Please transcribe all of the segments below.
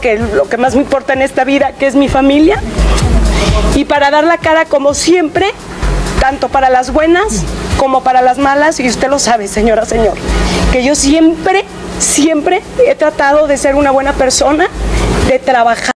que lo que más me importa en esta vida, que es mi familia, y para dar la cara como siempre, tanto para las buenas como para las malas, y usted lo sabe, señora, señor, que yo siempre, siempre he tratado de ser una buena persona, de trabajar.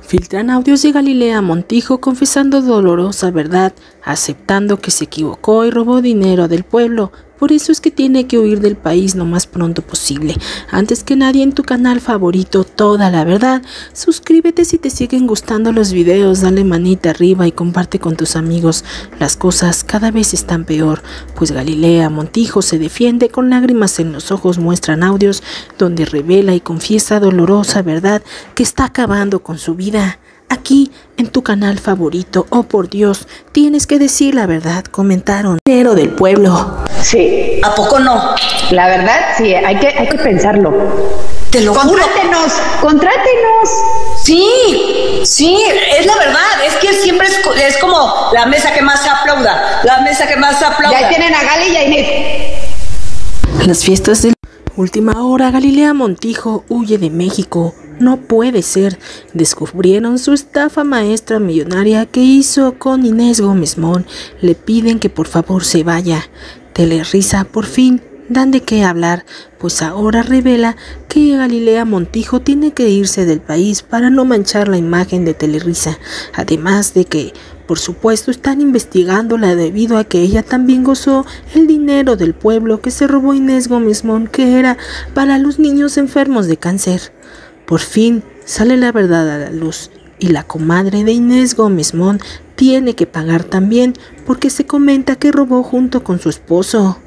Filtran audios de Galilea Montijo confesando dolorosa verdad, aceptando que se equivocó y robó dinero del pueblo, por eso es que tiene que huir del país lo más pronto posible. Antes que nadie en tu canal favorito, Toda la Verdad, suscríbete si te siguen gustando los videos, dale manita arriba y comparte con tus amigos. Las cosas cada vez están peor, pues Galilea Montijo se defiende con lágrimas en los ojos, muestran audios donde revela y confiesa dolorosa verdad que está acabando con su vida aquí en tu canal favorito. Oh, por Dios, tienes que decir la verdad, comentaron. Dinero del pueblo. Sí. ¿A poco no? La verdad, sí, hay que, hay que pensarlo. Te lo juro. Contrátenos, contrátenos. Sí, sí, es la verdad. Es que siempre es, es como la mesa que más se aplauda. La mesa que más se aplauda. Ya tienen a Gali y a Inés. Las fiestas de última hora, Galilea Montijo huye de México. No puede ser. Descubrieron su estafa maestra millonaria que hizo con Inés Gómez Mon. Le piden que por favor se vaya. Telerisa por fin dan de qué hablar, pues ahora revela que Galilea Montijo tiene que irse del país para no manchar la imagen de Telerisa, además de que, por supuesto, están investigándola debido a que ella también gozó el dinero del pueblo que se robó Inés Gómez Mon, que era para los niños enfermos de cáncer. Por fin sale la verdad a la luz y la comadre de Inés Gómez Mon tiene que pagar también porque se comenta que robó junto con su esposo.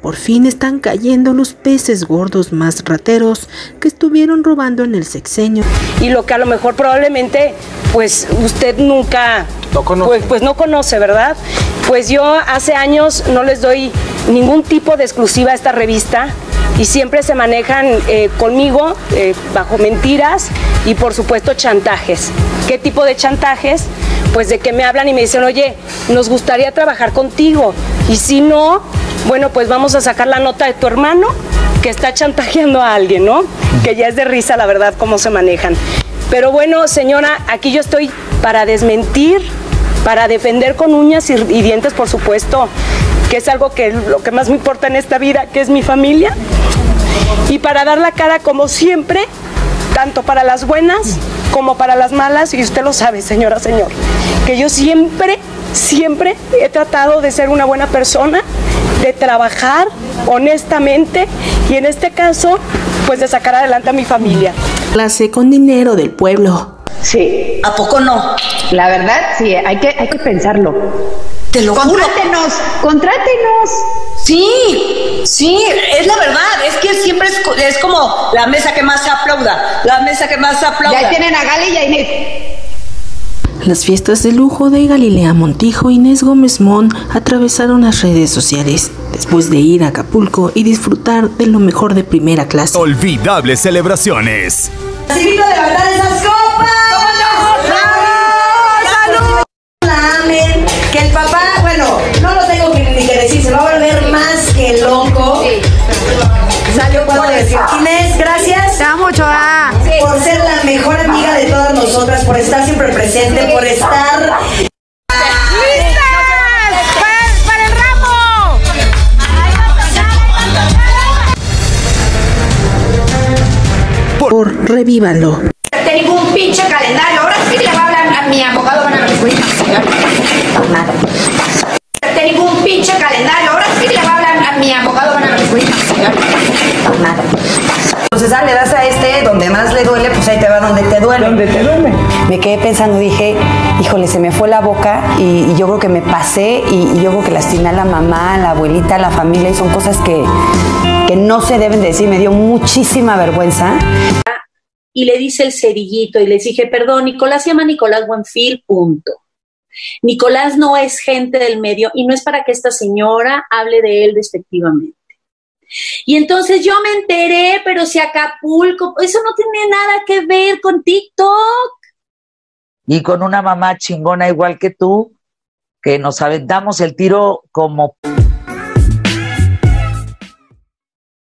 Por fin están cayendo los peces gordos más rateros que estuvieron robando en el sexenio. Y lo que a lo mejor probablemente, pues usted nunca, No conoce. Pues, pues no conoce, ¿verdad? Pues yo hace años no les doy ningún tipo de exclusiva a esta revista y siempre se manejan eh, conmigo eh, bajo mentiras y por supuesto chantajes. ¿Qué tipo de chantajes? Pues de que me hablan y me dicen, oye, nos gustaría trabajar contigo. Y si no, bueno, pues vamos a sacar la nota de tu hermano que está chantajeando a alguien, ¿no? Que ya es de risa, la verdad, cómo se manejan. Pero bueno, señora, aquí yo estoy para desmentir, para defender con uñas y, dientes, por supuesto, que es algo que lo que más me importa en esta vida, que es mi familia. Y para dar la cara como siempre, tanto para las buenas como para las malas, y usted lo sabe, señora, señor, que yo siempre, siempre he tratado de ser una buena persona, de trabajar honestamente y en este caso, pues de sacar adelante a mi familia. Clase con dinero del pueblo. Sí. ¿A poco no? La verdad, sí, hay que, hay que pensarlo. Te lo juro. Contrátenos, contrátenos. Sí, sí, es la verdad. Es que siempre es, es como la mesa que más se aplauda. La mesa que más aplauda. Ya tienen a Gali y a Inés. Las fiestas de lujo de Galilea Montijo e Inés Gómez Mon atravesaron las redes sociales después de ir a Acapulco y disfrutar de lo mejor de primera clase. Olvidables celebraciones. Recibirlo de verdad esas copas. ¡Salud! Amén. Que el papá, bueno, no lo tengo que, ni que decir, se va a volver más que loco. Salió puedo decir. Inés, gracias. Ah. Por ser la mejor amiga de todas nosotras, por estar siempre presente, por estar ¡Listas! ¡Para, para el ramo! Por revívalo. Tengo un pinche calendario. Ahora sí le va a hablar a mi abogado. Van a. Tengo un pinche calendario. Ahora sí le va a hablar a mi abogado. Van a ver, güey, señor. Entonces, ah, le das a este donde más le duele, pues ahí te va donde te duele. Donde te duele. Me quedé pensando, dije, híjole, se me fue la boca y, y yo creo que me pasé y, y yo creo que lastimé a la mamá, a la abuelita, a la familia y son cosas que, que no se deben decir. Me dio muchísima vergüenza. y le dice el cerillito y les dije, perdón, Nicolás se llama Nicolás Buenfil, punto. Nicolás no es gente del medio y no es para que esta señora hable de él despectivamente. Y entonces yo me enteré, pero si Acapulco, eso no tiene nada que ver con TikTok. y con una mamá chingona igual que tú, que nos aventamos el tiro como